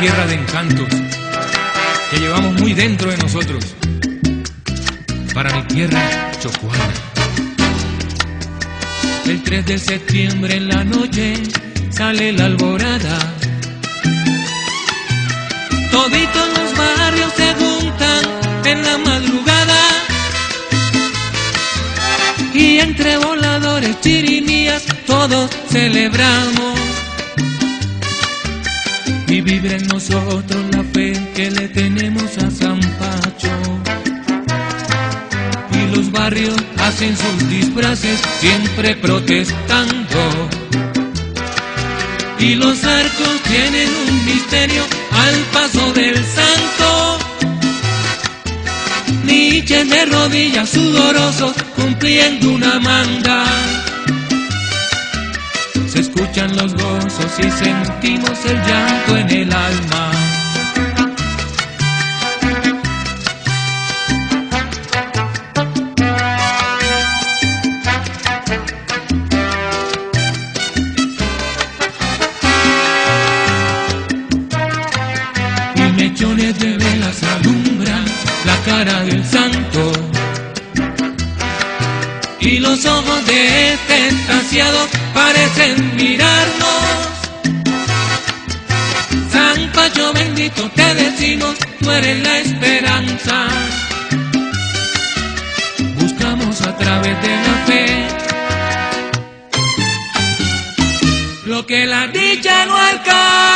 tierra de encantos que llevamos muy dentro de nosotros. Para mi tierra chocuana. El 3 de septiembre en la noche sale la alborada. Toditos los barrios se juntan en la madrugada. Y entre voladores, chirimías, todos celebramos. Vibra en nosotros la fe que le tenemos a San Pacho. Y los barrios hacen sus disfraces siempre protestando. Y los arcos tienen un misterio al paso del santo. Niches de rodillas sudorosos cumpliendo una manda. Escuchan los gozos y sentimos el llanto en el alma. Y mechones de velas alumbran la cara del santo. Y los ojos de este extasiado parecen mirarnos. San Pacho bendito te decimos, tú eres la esperanza. Buscamos a través de la fe lo que la dicha no alcanza.